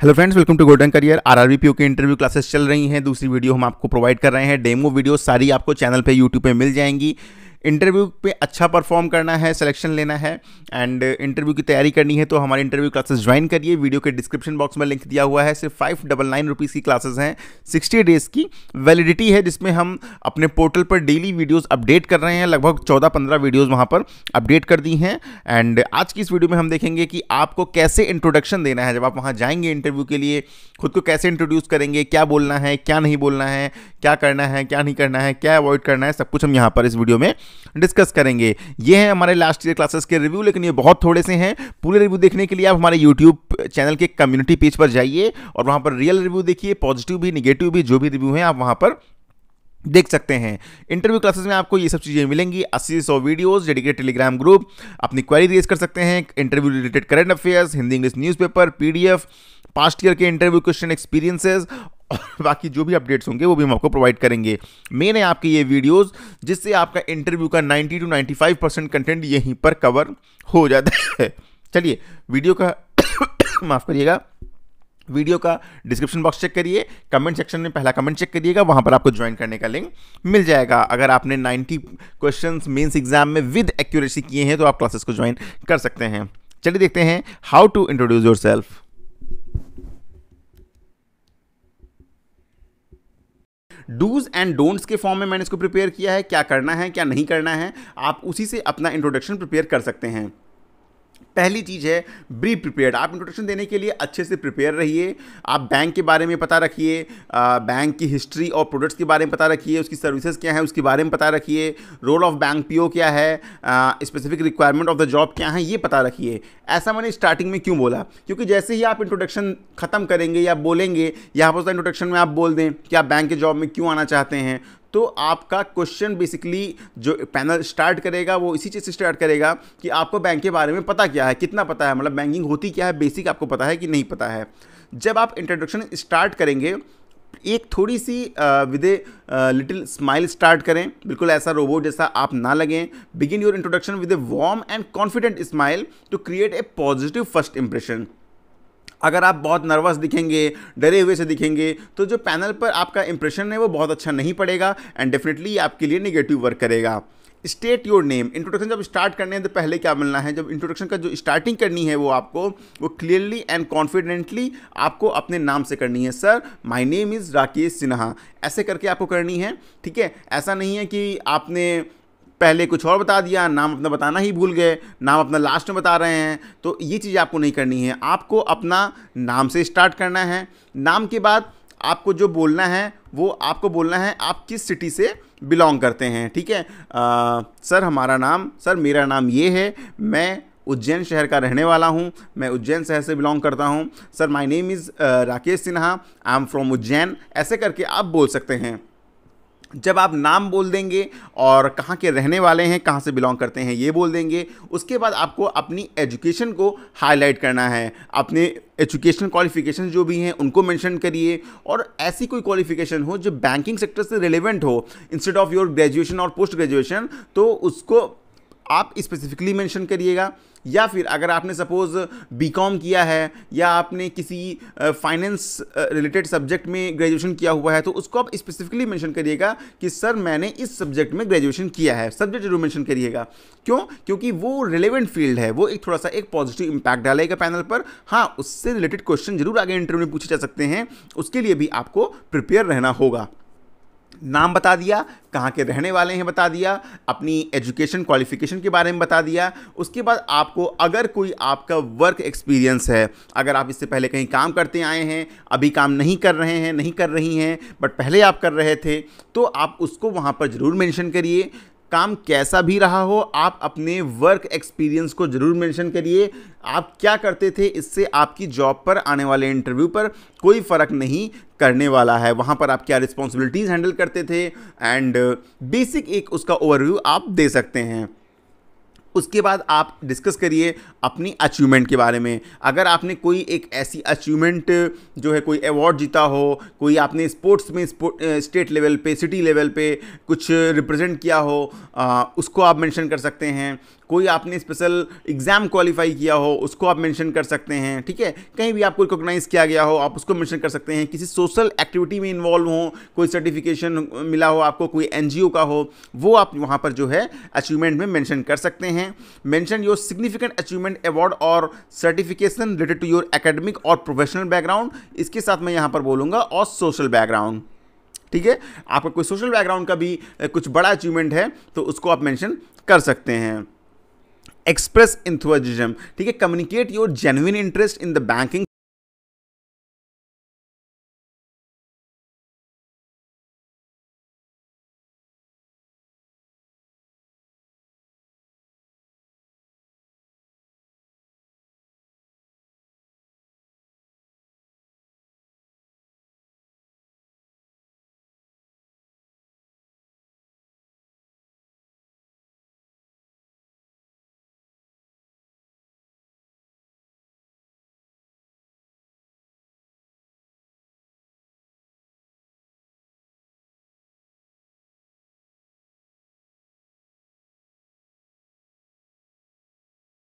Hello friends welcome to golden career RRB PO के interview classes चल रही हैं। दूसरी वीडियो हम आपको प्रोवाइड कर रहे हैं। डेमो वीडियो सारी आपको चैनल पे यूट्यूब पे मिल जाएँगी। इंटरव्यू पे अच्छा परफॉर्म करना है सिलेक्शन लेना है एंड इंटरव्यू की तैयारी करनी है तो हमारे इंटरव्यू क्लासेस ज्वाइन करिए। वीडियो के डिस्क्रिप्शन बॉक्स में लिंक दिया हुआ है, सिर्फ़ फाइव डबल नाइन रुपीज़ की क्लासेस हैं सिक्सटी डेज़ की वैलिडिटी है, जिसमें हम अपने पोर्टल पर डेली वीडियोज़ अपडेट कर रहे हैं। लगभग चौदह पंद्रह वीडियोज़ वहाँ पर अपडेट कर दी हैं एंड आज की इस वीडियो में हम देखेंगे कि आपको कैसे इंट्रोडक्शन देना है। जब आप वहाँ जाएँगे इंटरव्यू के लिए, खुद को कैसे इंट्रोड्यूस करेंगे, क्या बोलना है, क्या नहीं बोलना है, क्या करना है, क्या नहीं करना है, क्या अवॉइड करना है, सब कुछ हम यहाँ पर इस वीडियो में डिस्कस करेंगे। ये हैं हमारे लास्ट ईयर क्लासेस के रिव्यू लेकिन ये बहुत थोड़े से हैं। पूरे रिव्यू देखने के लिए आप हमारे यूट्यूब चैनल के कम्युनिटी पेज पर जाइए और वहाँ पर रियल रिव्यू देखिए पॉजिटिव भी निगेटिव भी, जो भी रिव्यू हैं, आप वहाँ पर देख सकते हैं। इंटरव्यू क्लासेस में आपको ये सब चीज़ें मिलेंगी। अस्सी सौ वीडियोस डेडिकेट टेलीग्राम ग्रुप अपनी क्वेरी रेज कर सकते हैं। Interview related current affairs Hindi English newspaper PDF past year के इंटरव्यू क्वेश्चन एक्सपीरियंसेस बाकी जो भी अपडेट्स होंगे, वो भी हम आपको प्रोवाइड करेंगे। मेन है आपके ये वीडियोस जिससे आपका इंटरव्यू का 90 टू 95 परसेंट कंटेंट यहीं पर कवर हो जाता है। चलिए वीडियो का माफ़ करिएगा। वीडियो का डिस्क्रिप्शन बॉक्स चेक करिए। कमेंट सेक्शन में पहला कमेंट चेक करिएगा। वहाँ पर आपको ज्वाइन करने का लिंक मिल जाएगा। अगर आपने 90 क्वेश्चंस मेंस एग्ज़ाम में विद एक्यूरेसी किए हैं तो आप क्लासेस को ज्वाइन कर सकते हैं। चलिए देखते हैं हाउ टू इंट्रोड्यूस योर सेल्फ डूज एंड डोंट्स के फॉर्म में मैंने इसको प्रिपेयर किया है, क्या करना है, क्या नहीं करना है, आप उसी से अपना इंट्रोडक्शन प्रिपेयर कर सकते हैं। पहली चीज़ है बी प्रिपेयर्ड आप इंट्रोडक्शन देने के लिए अच्छे से प्रिपेयर रहिए। आप बैंक के बारे में पता रखिए। बैंक की हिस्ट्री और प्रोडक्ट्स के बारे में पता रखिए। उसकी सर्विसेज़ क्या है, उसके बारे में पता रखिए। रोल ऑफ़ बैंक पीओ क्या है? Specific requirement of the job क्या है, ये पता रखिए। ऐसा मैंने स्टार्टिंग में क्यों बोला? क्योंकि जैसे ही आप इंट्रोडक्शन ख़त्म करेंगे या बोलेंगे या हो इंट्रोडक्शन में आप बोल दें कि आप बैंक के जॉब में क्यों आना चाहते हैं? तो आपका क्वेश्चन बेसिकली जो पैनल स्टार्ट करेगा, वो इसी चीज़ से स्टार्ट करेगा कि आपको बैंक के बारे में पता क्या है, कितना पता है मतलब बैंकिंग होती क्या है बेसिक आपको पता है कि नहीं पता है। जब आप इंट्रोडक्शन स्टार्ट करेंगे, एक थोड़ी सी with a little smile start करें, बिल्कुल ऐसा रोबोट जैसा आप ना लगें begin your introduction with a warm and confident smile to create a positive first impression अगर आप बहुत नर्वस दिखेंगे, डरे हुए से दिखेंगे तो जो पैनल पर आपका इंप्रेशन है वो बहुत अच्छा नहीं पड़ेगा एंड डेफिनेटली आपके लिए निगेटिव वर्क करेगा। स्टेट योर नेम इंट्रोडक्शन जब स्टार्ट करने हैं तो पहले क्या मिलना है? जब इंट्रोडक्शन का जो स्टार्टिंग करनी है वो आपको, वो क्लियरली एंड कॉन्फिडेंटली आपको अपने नाम से करनी है। Sir my name is Rakesh Sinha ऐसे करके आपको करनी है, ठीक है? ऐसा नहीं है कि आपने पहले कुछ और बता दिया नाम अपना बताना ही भूल गए नाम अपना लास्ट में बता रहे हैं। तो ये चीज़ आपको नहीं करनी है। आपको अपना नाम से स्टार्ट करना है। नाम के बाद आपको जो बोलना है वो आपको बोलना है आप किस सिटी से बिलोंग करते हैं ठीक है? आ, सर हमारा नाम सर मेरा नाम ये है मैं उज्जैन शहर का रहने वाला हूँ मैं उज्जैन शहर से बिलोंग करता हूँ। Sir my name is Rakesh Sinha I am from Ujjain ऐसे करके आप बोल सकते हैं। जब आप नाम बोल देंगे और कहाँ के रहने वाले हैं, कहाँ से बिलोंग करते हैं, ये बोल देंगे, उसके बाद आपको अपनी एजुकेशन को हाईलाइट करना है। अपने एजुकेशन क्वालिफिकेशन जो भी हैं, उनको मेंशन करिए और ऐसी कोई क्वालिफिकेशन हो जो बैंकिंग सेक्टर से रिलेवेंट हो। इंस्टेड ऑफ़ योर ग्रेजुएशन और पोस्ट ग्रेजुएशन तो उसको आप स्पेसिफिकली मेंशन करिएगा, या फिर अगर आपने सपोज़ बीकॉम किया है, या आपने किसी फाइनेंस रिलेटेड सब्जेक्ट में ग्रेजुएशन किया हुआ है तो उसको आप स्पेसिफिकली मेंशन करिएगा कि, सर, मैंने इस सब्जेक्ट में ग्रेजुएशन किया है। सब्जेक्ट ज़रूर मेंशन करिएगा। क्यों? क्योंकि वो रिलेवेंट फ़ील्ड है, वो एक थोड़ा सा एक पॉजिटिव इंपैक्ट डालेगा पैनल पर। हाँ उससे रिलेटेड क्वेश्चन ज़रूर आगे इंटरव्यू में पूछे जा सकते हैं। उसके लिए भी आपको प्रिपेयर रहना होगा। नाम बता दिया, कहाँ के रहने वाले हैं बता दिया, अपनी एजुकेशन क्वालिफिकेशन के बारे में बता दिया। उसके बाद आपको, अगर कोई आपका वर्क एक्सपीरियंस है, अगर आप इससे पहले कहीं काम करते आए हैं, अभी काम नहीं कर रहे हैं, नहीं कर रही हैं बट पहले आप कर रहे थे तो आप उसको वहाँ पर ज़रूर मैंशन करिए। काम कैसा भी रहा हो, आप अपने वर्क एक्सपीरियंस को ज़रूर मेंशन करिए। आप क्या करते थे, इससे आपकी जॉब पर आने वाले इंटरव्यू पर कोई फ़र्क नहीं करने वाला है। वहाँ पर आप क्या रिस्पॉन्सिबिलिटीज़ हैंडल करते थे? एंड बेसिक एक उसका ओवरव्यू आप दे सकते हैं। उसके बाद आप डिस्कस करिए अपनी अचीवमेंट के बारे में। अगर आपने कोई एक ऐसी अचीवमेंट जो है कोई अवार्ड जीता हो कोई आपने स्पोर्ट्स में स्टेट लेवल पे सिटी लेवल पे कुछ रिप्रेजेंट किया हो आ, उसको आप मेंशन कर सकते हैं। कोई आपने स्पेशल एग्ज़ाम क्वालिफाई किया हो, उसको आप मेंशन कर सकते हैं, ठीक है? कहीं भी आपको रिकॉग्नाइज किया गया हो, आप उसको मेंशन कर सकते हैं। किसी सोशल एक्टिविटी में इन्वॉल्व हो, कोई सर्टिफिकेशन मिला हो आपको, कोई एनजीओ का हो, वो आप वहाँ पर जो है अचीवमेंट में मेंशन कर सकते हैं। Mention your significant achievement award और certification related to your academic और प्रोफेशनल बैकग्राउंड इसके साथ मैं यहाँ पर बोलूँगा, और सोशल बैकग्राउंड ठीक है? आपका कोई सोशल बैकग्राउंड का भी कुछ बड़ा अचीवमेंट है तो उसको आप मेंशन कर सकते हैं। एक्सप्रेस enthusiasm ठीक है? Communicate your genuine interest in the banking